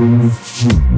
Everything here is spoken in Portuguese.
Música